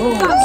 哦。